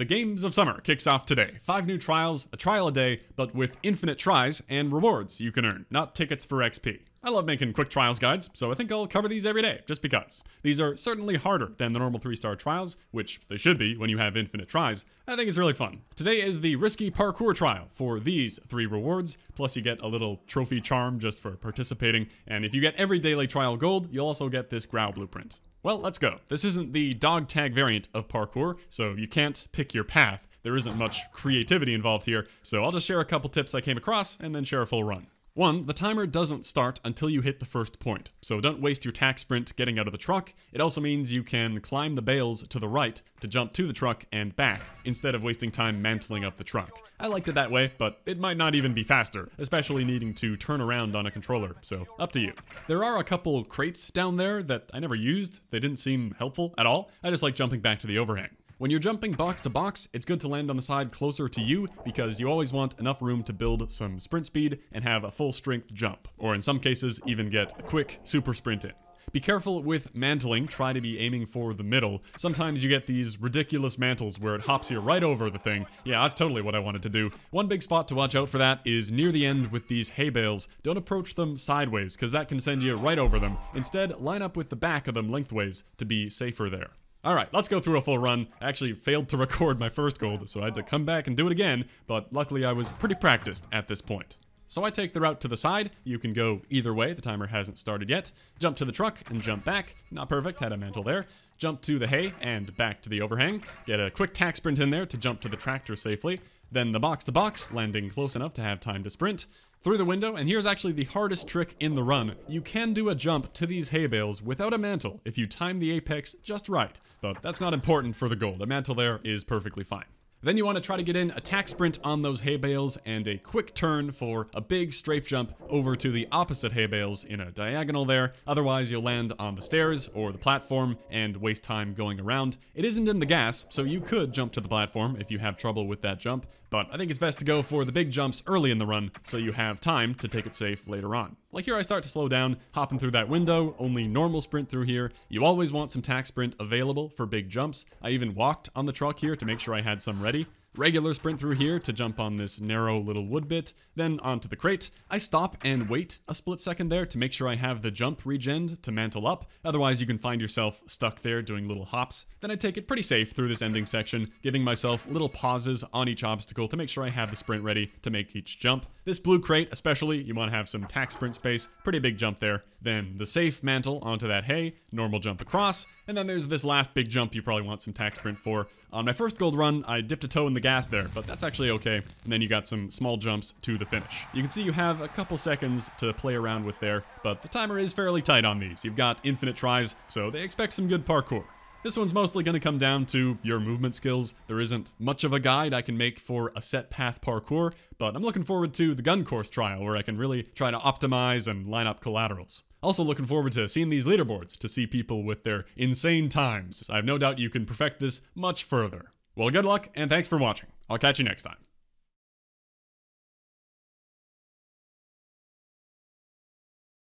The Games of Summer kicks off today. Five new trials, a trial a day, but with infinite tries and rewards you can earn, not tickets for XP. I love making quick trials guides, so I think I'll cover these every day, just because. These are certainly harder than the normal 3-star trials, which they should be when you have infinite tries. I think it's really fun. Today is the Risky Parkour trial for these three rewards, plus you get a little trophy charm just for participating, and if you get every daily trial gold, you'll also get this Grau blueprint. Well, let's go. This isn't the dog tag variant of parkour, so you can't pick your path. There isn't much creativity involved here, so I'll just share a couple tips I came across and then share a full run. One, the timer doesn't start until you hit the first point, so don't waste your tac sprint getting out of the truck. It also means you can climb the bales to the right to jump to the truck and back, instead of wasting time mantling up the truck. I liked it that way, but it might not even be faster, especially needing to turn around on a controller, so up to you. There are a couple crates down there that I never used, they didn't seem helpful at all, I just like jumping back to the overhang. When you're jumping box to box, it's good to land on the side closer to you because you always want enough room to build some sprint speed and have a full strength jump, or in some cases even get a quick super sprint in. Be careful with mantling, try to be aiming for the middle. Sometimes you get these ridiculous mantles where it hops you right over the thing. Yeah, that's totally what I wanted to do. One big spot to watch out for that is near the end with these hay bales. Don't approach them sideways, because that can send you right over them. Instead, line up with the back of them lengthways to be safer there. Alright, let's go through a full run. I actually failed to record my first gold, so I had to come back and do it again, but luckily I was pretty practiced at this point. So I take the route to the side. You can go either way, the timer hasn't started yet. Jump to the truck and jump back. Not perfect, had a mantle there. Jump to the hay and back to the overhang. Get a quick tac sprint in there to jump to the tractor safely. Then the box to box, landing close enough to have time to sprint through the window, and here's actually the hardest trick in the run. You can do a jump to these hay bales without a mantle if you time the apex just right, but that's not important for the gold. A mantle there is perfectly fine. Then you want to try to get in a tac sprint on those hay bales and a quick turn for a big strafe jump over to the opposite hay bales in a diagonal there. Otherwise, you'll land on the stairs or the platform and waste time going around. It isn't in the gas, so you could jump to the platform if you have trouble with that jump, but I think it's best to go for the big jumps early in the run so you have time to take it safe later on. Like here I start to slow down, hopping through that window, only normal sprint through here. You always want some tac sprint available for big jumps. I even walked on the truck here to make sure I had some ready. Regular sprint through here to jump on this narrow little wood bit, then onto the crate. I stop and wait a split second there to make sure I have the jump regen to mantle up, otherwise you can find yourself stuck there doing little hops. Then I take it pretty safe through this ending section, giving myself little pauses on each obstacle to make sure I have the sprint ready to make each jump. This blue crate especially, you want to have some tac sprint space, pretty big jump there. Then the safe mantle onto that hay, normal jump across, and then there's this last big jump you probably want some tac sprint for. On my first gold run, I dipped a toe in the gas there, but that's actually okay. And then you got some small jumps to the finish. You can see you have a couple seconds to play around with there, but the timer is fairly tight on these. You've got infinite tries, so they expect some good parkour. This one's mostly going to come down to your movement skills. There isn't much of a guide I can make for a set path parkour, but I'm looking forward to the gun course trial where I can really try to optimize and line up collaterals. Also looking forward to seeing these leaderboards to see people with their insane times. I have no doubt you can perfect this much further. Well, good luck and thanks for watching. I'll catch you next time.